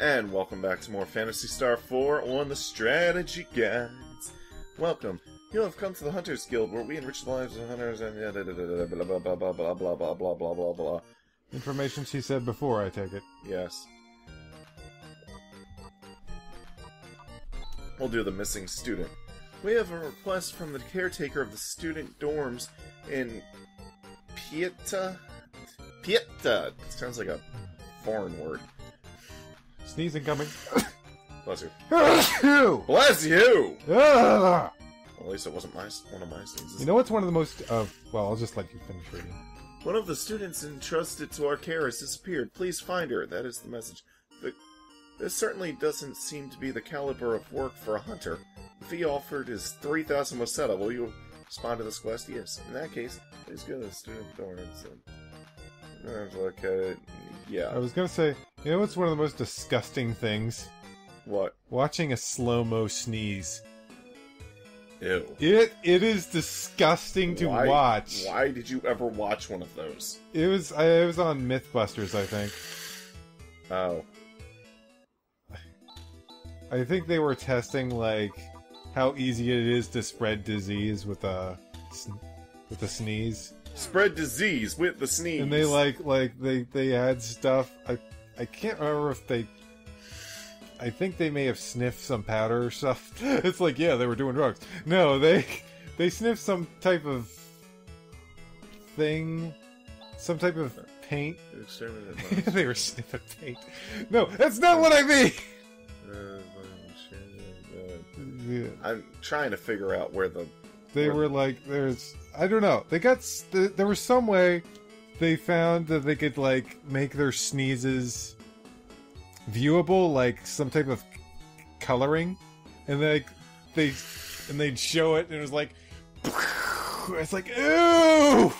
And welcome back to more Phantasy Star 4 on the Strategy Guides. Welcome. You have come to the Hunters Guild, where we enrich the lives of hunters and blah blah blah blah blah blah blah blah blah blah blah. Information she said before, I take it. Yes. We'll do the missing student. We have a request from the caretaker of the student dorms in Pieta. Pieta. Sounds like a foreign word. Sneezing coming. Bless you. you Bless you! Ah! Well, at least it wasn't my one of my sneezes. You know what's one of the most? Uh, well, I'll just let you finish reading. One of the students entrusted to our care has disappeared. Please find her. That is the message. This certainly doesn't seem to be the caliber of work for a hunter. The fee offered is 3,000 Meseta. Will you respond to this quest? Yes. In that case, please go to the student dorms and look at it. I was gonna say, you know what's one of the most disgusting things? What? Watching a slow mo sneeze. Ew. It it is disgusting to Why- watch. Why did you ever watch one of those? It was I, it was on MythBusters, I think. Oh. I think they were testing like how easy it is to spread disease with a with a sneeze. Spread disease with the sneeze. and they like like they they had stuff. I i can't remember if they i think they may have sniffed some powder or stuff it's like yeah they were doing drugs. No they they sniffed some type of thing some type of paint. Exterminate they were sniffing paint. No that's not what i mean! Uh, I'm trying to figure out where the they were like there's i don't know they got there was some way they found that they could like make their sneezes viewable like some type of coloring and they they and they'd show it and it was like it's like ooh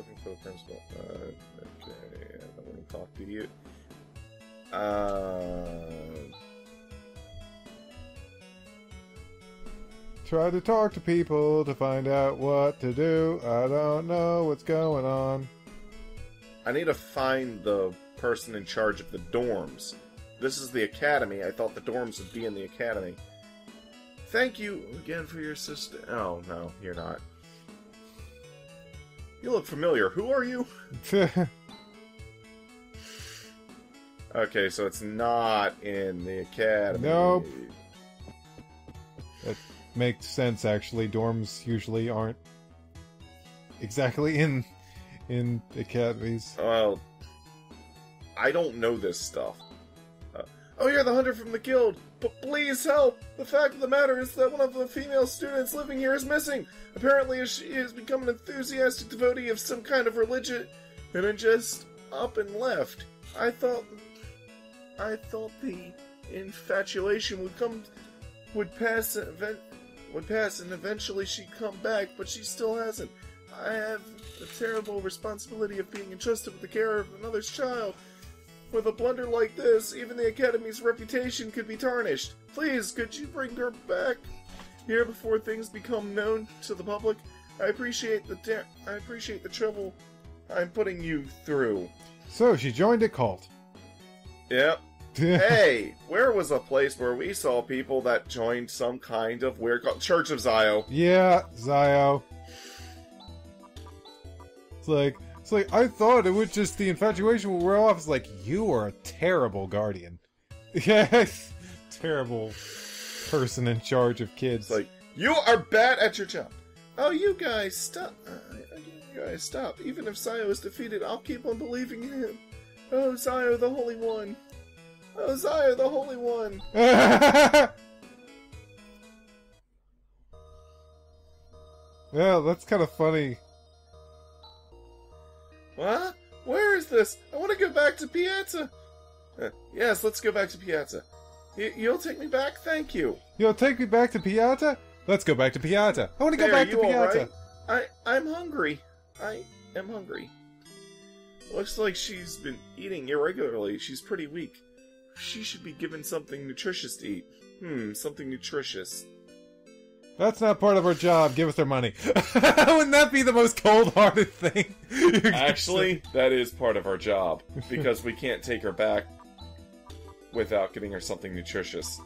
looking for the principal. Uh, okay, I don't want to talk to you. Uh, try to talk to people to find out what to do i don't know what's going on I need to find the person in charge of the dorms. This is the academy. I thought the dorms would be in the academy. Thank you again for your assistance. Oh no, you're not. You look familiar. Who are you? Okay, so it's not in the academy. Nope. Makes sense actually dorms usually aren't exactly in in academies Well, I don't know this stuff. Uh, oh, you're the hunter from the guild, but please help! The fact of the matter is that one of the female students living here is missing. Apparently, she has become an enthusiastic devotee of some kind of religion, and then just up and left. I thought, I thought the infatuation would come, would pass, event, would pass, and eventually she'd come back, but she still hasn't. I have the terrible responsibility of being entrusted with the care of another's child. With a blunder like this, even the Academy's reputation could be tarnished. Please, could you bring her back here before things become known to the public? I appreciate the I appreciate the trouble I'm putting you through. so she joined a cult Yep. hey, where was a place where we saw people that joined some kind of weird cult? Church of Zio? yeah zio it's like it's like i thought it was just the infatuation would wear off it's like you are a terrible guardian yes terrible person in charge of kids It's like you are bad at your job. Oh, you guys stop! Uh, you guys stop! Even if Zio is defeated, I'll keep on believing in him. Oh, Zio, the Holy One! Oh, Zio, the Holy One! yeah that's kind of funny What? Where is this? I want to go back to Piazza. Uh, yes, let's go back to Piazza. Y- you'll take me back? Thank you. You'll take me back to Piazza? Let's go back to Piazza. I want to go There, back to Piazza. right? I I'm hungry. I am hungry. Looks like she's been eating irregularly. She's pretty weak. She should be given something nutritious to eat. Hmm, something nutritious. That's not part of our job. Give us our money. Wouldn't that be the most cold-hearted thing? Actually, that is part of our job because we can't take her back without getting her something nutritious.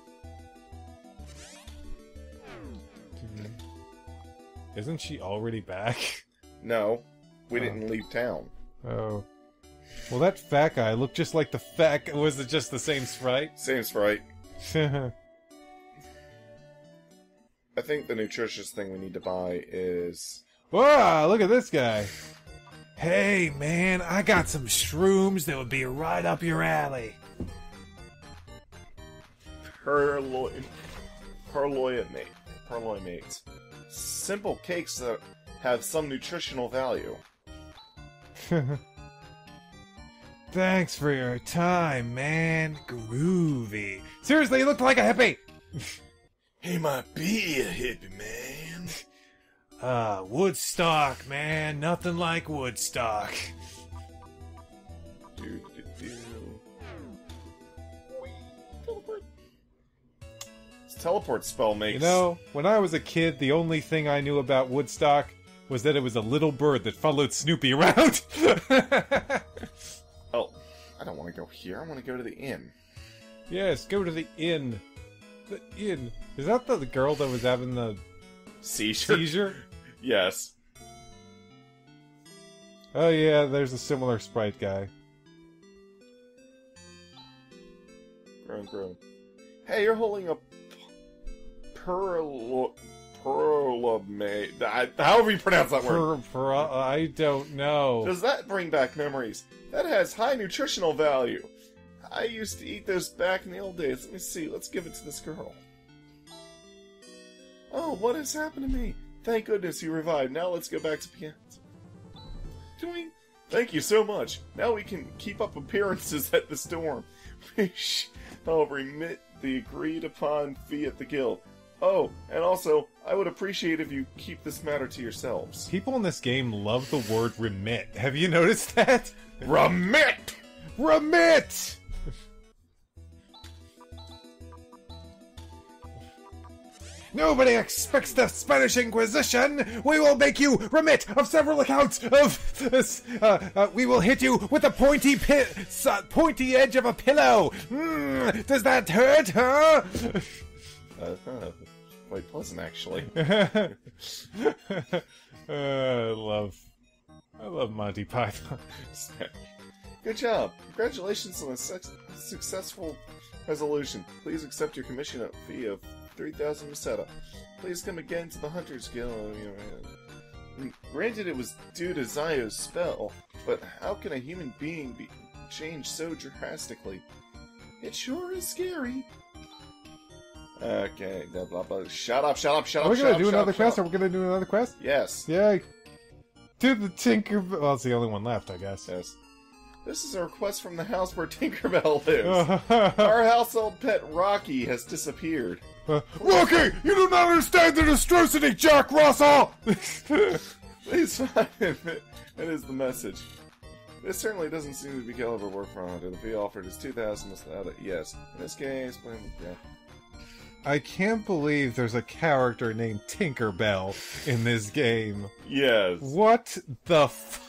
Isn't she already back? No, we Oh. didn't leave town. Oh. Well, that fat guy looked just like the fat. Was it just the same sprite? Same sprite. I think the nutritious thing we need to buy is Wow, look at this guy. Hey, man, I got some shrooms that would be right up your alley. perloy, perloy mate, perloy mates. Simple cakes that have some nutritional value. Thanks for your time, man. Groovy. Seriously, you look like a hippie. He might be a hippie man. Uh, Woodstock, man. Nothing like Woodstock. This teleport spell makes You know, when I was a kid, the only thing I knew about Woodstock was that it was a little bird that followed Snoopy around. I don't want to go here. I want to go to the inn. yes, go to the inn. The inn. Is that the, girl that was having the Seizure. seizure? yes. Oh yeah, there's a similar sprite guy. Grown, grown. Hey, you're holding a pearl, perlamate. I- However you pronounce that word. For I don't know. Does that bring back memories? That has high nutritional value. I used to eat those back in the old days. Let me see. Let's give it to this girl. Oh, what has happened to me? Thank goodness you revived. Now let's go back to piano. Doing. Thank you so much. Now we can keep up appearances at the storm. I'll remit the agreed upon fee at the guild. Oh, and also, I would appreciate if you keep this matter to yourselves. People in this game love the word remit. Have you noticed that? Remit! Remit! Nobody expects the Spanish Inquisition! We will make you remit of several accounts of. Uh, uh, we will hit you with the pointy pi- pointy edge of a pillow! Mm, does that hurt, huh? Uh. Quite pleasant, actually. uh, I love. I love Monty Python. Good job. Congratulations on a suc successful resolution. Please accept your commission fee of 3,000 Meseta. Please come again to the Hunter's Guild. Granted, it was due to Zio's spell, but how can a human being be changed so drastically? It sure is scary. Okay, blah blah blah. Shut up! Shut up! Shut Are up! we shut gonna up, do another up, quest? Are we gonna do another quest? Yes. Yay! To the Tinker. Well, it's the only one left, I guess. Yes. This is a request from the house where Tinkerbell lives. Our household pet Rocky has disappeared. Uh, Rocky, you do not understand the atrocity, Jack Russell! Please find him. That is the message. This certainly doesn't seem to be caliber work for a hunter. The fee offered is 2,000 without it. Yes. In this case, blame yeah. I can't believe there's a character named Tinkerbell in this game. Yes. What the fuck?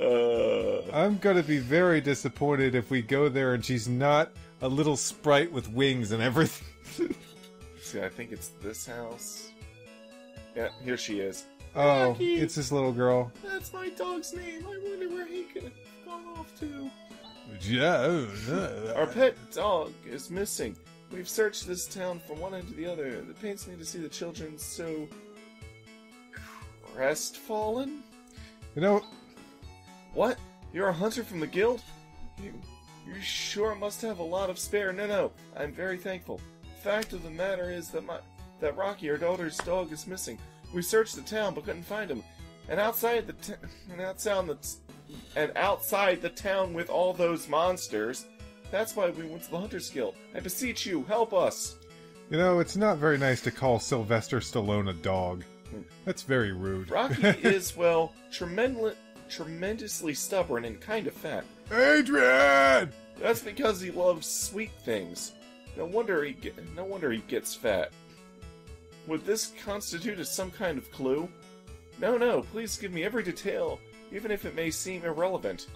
Uh, I'm gonna be very disappointed if we go there and she's not a little sprite with wings and everything. see, I think it's this house. Yeah, here she is. oh, Rocky. it's this little girl. That's my dog's name. I wonder where he could have gone off to. Yeah. Our pet dog is missing. We've searched this town from one end to the other. It pains me to see the children so crestfallen. You know, What? You're a hunter from the guild? You, you sure must have a lot of spare. No, no. I'm very thankful. Fact of the matter is that my that Rocky, our daughter's dog, is missing. We searched the town but couldn't find him. And outside the t- and outside the and outside the town with all those monsters. That's why we went to the Hunters Guild. I beseech you, help us. you know, it's not very nice to call Sylvester Stallone a dog. That's very rude. Rocky is well, tremendous, tremendously stubborn and kind of fat. Adrian! That's because he loves sweet things. No wonder he get, no wonder he gets fat. Would this constitute as some kind of clue? No, no, please give me every detail, even if it may seem irrelevant.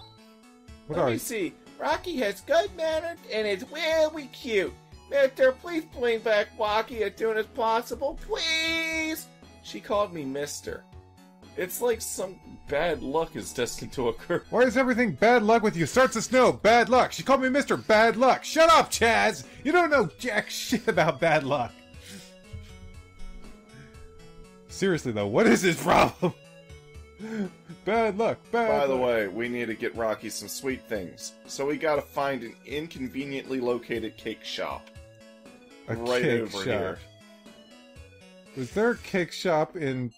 What Let me you? see. Rocky has good manners and is really cute. Mister, please bring back Rocky as soon as possible, please. She called me Mister. It's like some bad luck is destined to occur. Why is everything bad luck with you? Starts to snow. Bad luck. She called me Mr. Bad Luck. Shut up, Chaz. You don't know jack shit about bad luck. Seriously though, what is his problem? bad luck. Bad. By the way, we need to get Rocky some sweet things, so we gotta find an inconveniently located cake shop a right cake over shop. here. Was there a cake shop in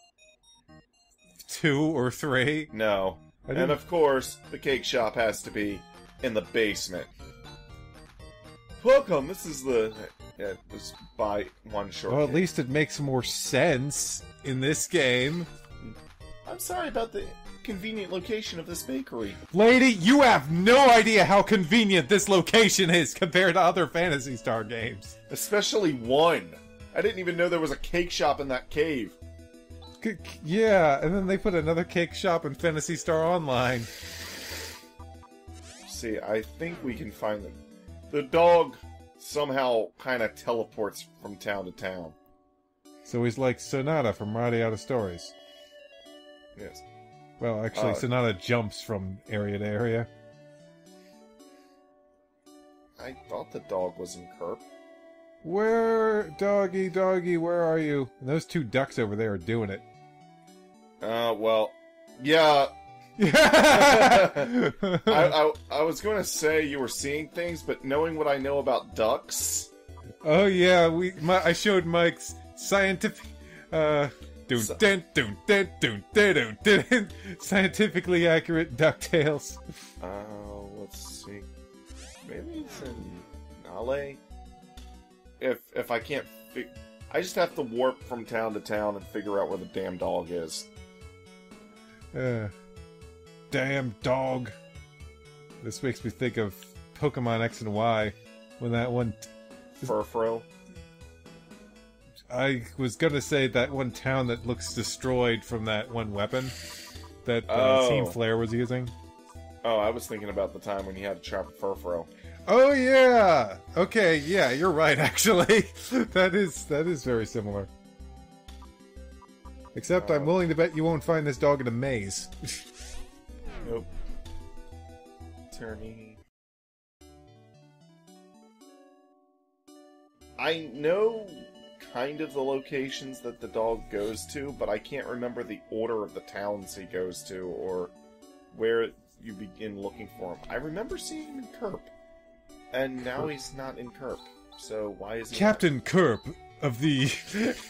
two or three? No, and of course, the cake shop has to be in the basement. Welcome. This is the yeah. Just buy one short. Well, at least it makes more sense in this game. I'm sorry about the convenient location of this bakery. Lady, you have no idea how convenient this location is compared to other Phantasy Star games. Especially one. I didn't even know there was a cake shop in that cave. C- yeah, and then they put another cake shop in Phantasy Star Online. See, I think we can find them. The dog somehow kind of teleports from town to town. So he's like Sonata from Writing Out of Stories. Yes. Well, actually, Uh, Sonata jumps from area to area. I thought the dog was in Kerp. Where, doggy, doggy, where are you? And those two ducks over there are doing it. Uh, well, yeah. I, I, I was going to say you were seeing things, but knowing what I know about ducks, oh yeah, we. My, I showed Mike's scientific. Uh, So- dun, dun, dun, dun, dun, dun, dun, scientifically accurate Ducktales. uh, let's see. Maybe it's in Nale. If if I can't, I just have to warp from town to town and figure out where the damn dog is. Uh, damn dog. This makes me think of Pokemon X and Y when that one. Furfrou. I was gonna say that one town that looks destroyed from that one weapon that uh, Oh. Team Flare was using. Oh, I was thinking about the time when you had to trap a Furfrou. Oh yeah. Okay, yeah, you're right. Actually, that is that is very similar. Except I'm Uh, willing to bet you won't find this dog in a maze. Nope. Turning. I know kind of the locations that the dog goes to, but I can't remember the order of the towns he goes to or where you begin looking for him. I remember seeing him in Kerp, and now he's not in Kerp. So why is he not- Captain Kerp of the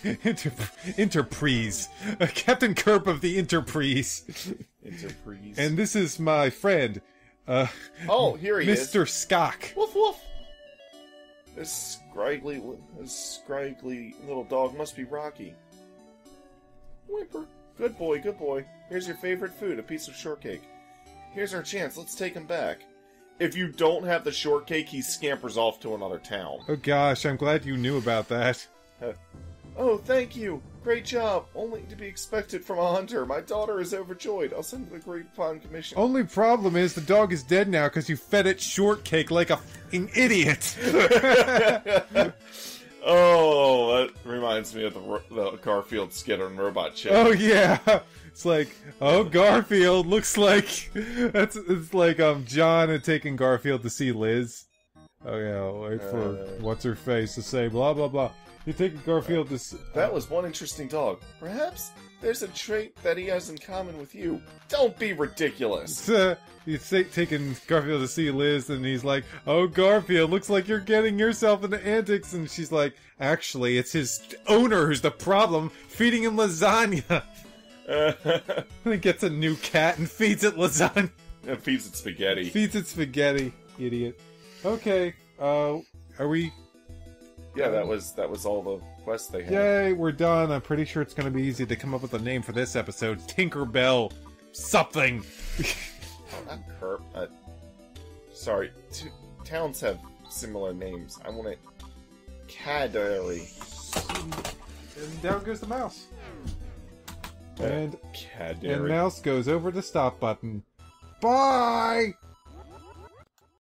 Inter- Interprise. Uh, Captain Kerp of the Interprise. Enterprise? And this is my friend, uh, oh, here he is. Mr. Skock. Woof woof. This scraggly, scraggly little dog must be Rocky. Whimper. Good boy, good boy. Here's your favorite food, a piece of shortcake. Here's our chance. Let's take him back. If you don't have the shortcake, he scampers off to another town. Oh gosh, I'm glad you knew about that. Oh, thank you. Great job. Only to be expected from a hunter. My daughter is overjoyed. I'll send the grapevine commission. Only problem is the dog is dead now because you fed it shortcake like a fucking idiot. oh, that reminds me of the, the Garfield Skidder and Robot Chick. oh yeah, it's like oh Garfield looks like that's it's like um John had taken Garfield to see Liz. Oh yeah, I'll wait for Uh. what's her face to say blah blah blah. You taking Garfield to s- That was one interesting dog. Perhaps there's a trait that he has in common with you. Don't be ridiculous. uh, he's ta- taking Garfield to see Liz, and he's like, "Oh, Garfield, looks like you're getting yourself into antics." And she's like, "Actually, it's his owner who's the problem, feeding him lasagna." And he gets a new cat and feeds it lasagna, feeds it spaghetti. feeds it spaghetti. Idiot. Okay, uh, are we? Yeah, that was that was all the quests they had. Yay, we're done. I'm pretty sure it's gonna be easy to come up with a name for this episode. Tinkerbell, something. Oh, not Kerp. Uh, sorry, t- towns have similar names. I want it. Cadbury. And down goes the mouse. And and mouse goes over the stop button. Bye.